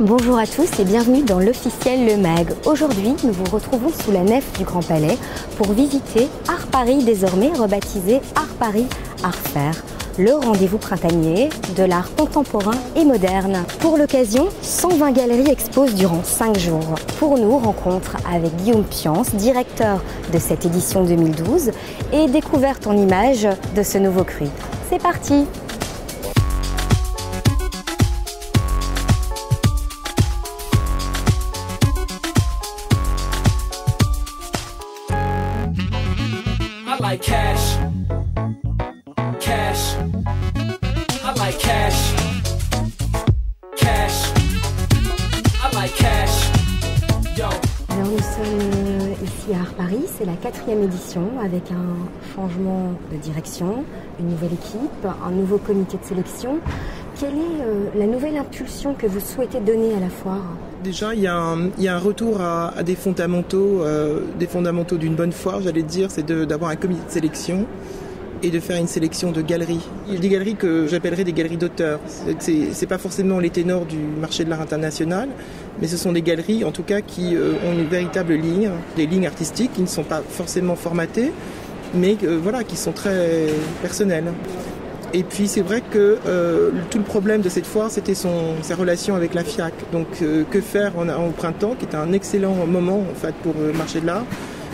Bonjour à tous et bienvenue dans l'officiel Le Mag. Aujourd'hui, nous vous retrouvons sous la nef du Grand Palais pour visiter Art Paris, désormais rebaptisé Art Paris Art Fair le rendez-vous printanier de l'art contemporain et moderne. Pour l'occasion, 120 galeries exposent durant 5 jours. Pour nous, rencontre avec Guillaume Piance, directeur de cette édition 2012, et découverte en images de ce nouveau cru. C'est parti c'est la quatrième édition avec un changement de direction, une nouvelle équipe, un nouveau comité de sélection. Quelle est euh, la nouvelle impulsion que vous souhaitez donner à la foire? Déjà, il y, a un, retour à, des fondamentaux, euh, des fondamentaux d'une bonne foire, j'allais dire, c'est d'avoir un comité de sélection et de faire une sélection de galeries. Des galeries que j'appellerais des galeries d'auteurs. C'est pas forcément les ténors du marché de l'art international, mais ce sont des galeries, en tout cas, qui euh, ont une véritable ligne, des lignes artistiques qui ne sont pas forcément formatées, mais euh, voilà, qui sont très personnelles. Et puis c'est vrai que euh, tout le problème de cette foire, c'était sa relation avec la FIAC. Donc que faire au printemps, qui est un excellent moment en fait pour le marché de l'art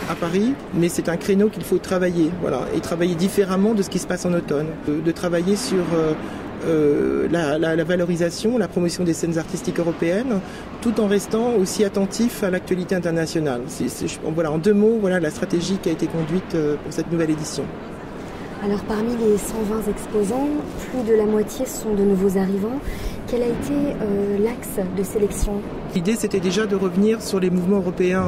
à Paris, mais c'est un créneau qu'il faut travailler, voilà, et travailler différemment de ce qui se passe en automne, de, travailler sur euh, euh, la, valorisation, la promotion des scènes artistiques européennes, tout en restant aussi attentif à l'actualité internationale. voilà, en deux mots, voilà la stratégie qui a été conduite euh, pour cette nouvelle édition. Alors parmi les 120 exposants, plus de la moitié sont de nouveaux arrivants. Quel a été l'axe de sélection? L'idée, c'était déjà de revenir sur les mouvements européens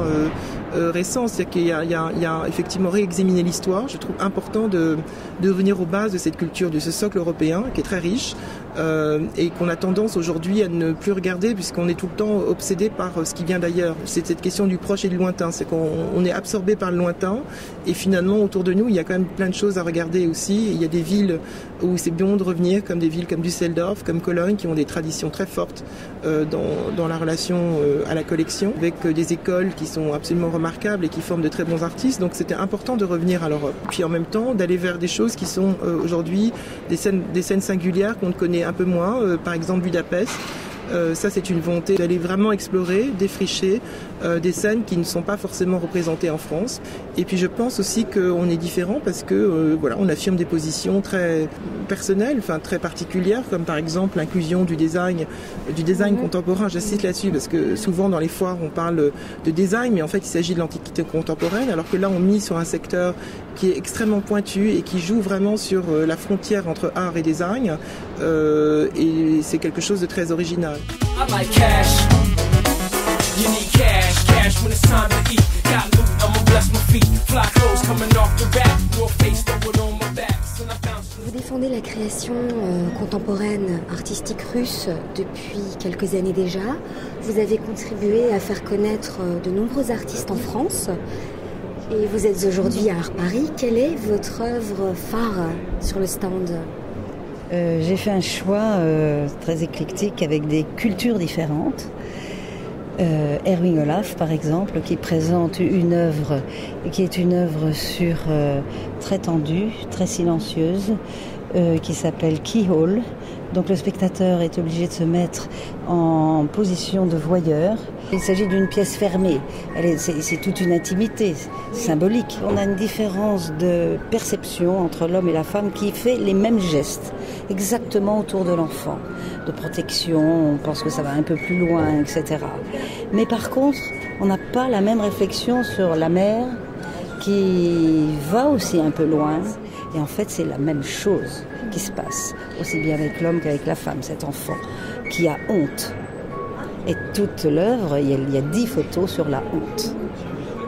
euh, récent, c'est qu'il y, a effectivement réexaminer l'histoire. Je trouve important de, revenir aux bases de cette culture, de ce socle européen qui est très riche, euh, et qu'on a tendance aujourd'hui à ne plus regarder puisqu'on est tout le temps obsédé par euh, ce qui vient d'ailleurs. C'est cette question du proche et du lointain, c'est qu'on est absorbé par le lointain et finalement autour de nous il y a quand même plein de choses à regarder aussi. Il y a des villes où c'est bon de revenir, comme des villes comme Düsseldorf, comme Cologne, qui ont des traditions très fortes euh, dans, la relation à la collection, avec des écoles qui sont absolument remarquables et qui forment de très bons artistes. Donc c'était important de revenir à l'Europe. Puis en même temps d'aller vers des choses qui sont aujourd'hui des scènes, des scènes singulières qu'on connaît un peu moins, euh, par exemple Budapest. Euh, ça, c'est une volonté d'aller vraiment explorer, défricher euh, des scènes qui ne sont pas forcément représentées en France. Et puis, je pense aussi qu'on est différent parce que euh, voilà, on affirme des positions très personnelles, enfin très particulières, comme par exemple l'inclusion du design, du design mhm. contemporain. J'insiste là-dessus parce que souvent dans les foires, on parle de design, mais en fait, il s'agit de l'antiquité contemporaine, alors que là, on mise sur un secteur qui est extrêmement pointu et qui joue vraiment sur la frontière entre art et design. et c'est quelque chose de très original. Vous défendez la création euh, contemporaine artistique russe depuis quelques années déjà. Vous avez contribué à faire connaître euh, de nombreux artistes en France. Et vous êtes aujourd'hui à Art Paris. Quelle est votre œuvre phare sur le stand? Euh, j'ai fait un choix euh, très éclectique avec des cultures différentes. Euh, Erwin Olaf, par exemple, qui présente une œuvre qui est une œuvre sur très tendue, très silencieuse, qui s'appelle Keyhole. Donc le spectateur est obligé de se mettre en position de voyeur. Il s'agit d'une pièce fermée. C'est toute une intimité symbolique. On a une différence de perception entre l'homme et la femme qui fait les mêmes gestes, exactement autour de l'enfant. De protection, on pense que ça va un peu plus loin, etc. Mais par contre, on n'a pas la même réflexion sur la mère qui va aussi un peu loin. Et en fait, c'est la même chose qui se passe, aussi bien avec l'homme qu'avec la femme, cet enfant qui a honte. Et toute l'œuvre, il, y a dix photos sur la honte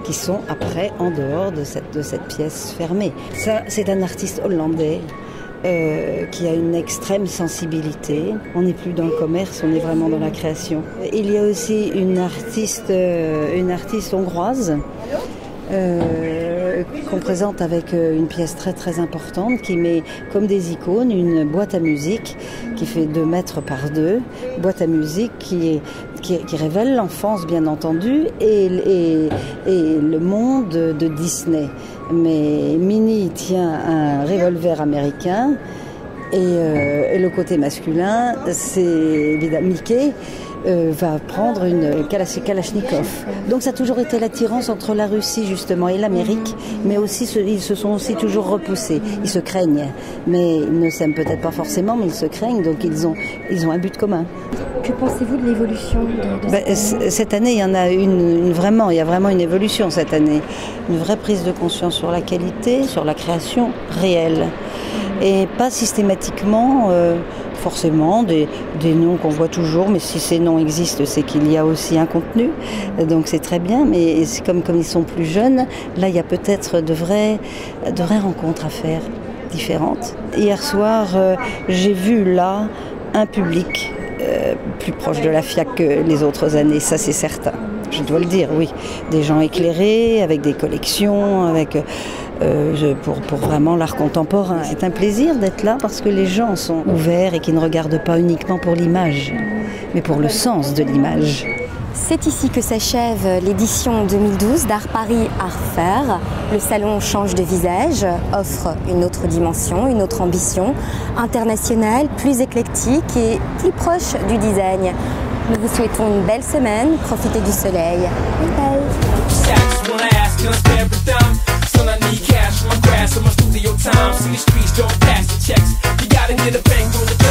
qui sont après en dehors de cette, de cette pièce fermée. Ça, c'est un artiste hollandais euh, qui a une extrême sensibilité. On n'est plus dans le commerce, on est vraiment dans la création. Il y a aussi une artiste, euh, une artiste hongroise euh, qu'on présente avec euh, une pièce très très importante qui met comme des icônes une boîte à musique qui fait 2 mètres par 2, boîte à musique qui qui, révèle l'enfance bien entendu et, et, le monde de Disney. Mais Minnie tient un revolver américain euh, et le côté masculin, c'est évidemment Mickey. Euh, va prendre une Kalachnikov. Donc ça a toujours été l'attirance entre la Russie justement et l'Amérique, mais aussi ils se sont aussi toujours repoussés. Ils se craignent, mais ils ne s'aiment peut-être pas forcément, mais ils se craignent, donc ils ont, ils ont un but commun. Que pensez-vous de l'évolution de, ben, cette, année cette année, il y en a une, vraiment, il y a vraiment une évolution cette année, une vraie prise de conscience sur la qualité, sur la création réelle, et pas systématiquement. Euh, forcément des, noms qu'on voit toujours, mais si ces noms existent, c'est qu'il y a aussi un contenu. Donc c'est très bien, mais comme, comme ils sont plus jeunes, là il y a peut-être de vraies, de vraies rencontres à faire différentes. Hier soir, euh, j'ai vu là un public euh, plus proche de la FIAC que les autres années, ça c'est certain. Je dois le dire, oui. Des gens éclairés, avec des collections, avec euh, pour, pour vraiment l'art contemporain. C'est un plaisir d'être là parce que les gens sont ouverts et qui ne regardent pas uniquement pour l'image, mais pour le sens de l'image. C'est ici que s'achève l'édition 2012 d'Art Paris Art Faire. Le salon change de visage, offre une autre dimension, une autre ambition, internationale, plus éclectique et plus proche du design. Nous vous souhaitons une belle semaine, profitez du soleil. Son I need cash my grass and my studio time. See the streets don't pass the checks. You gotta get a bang on the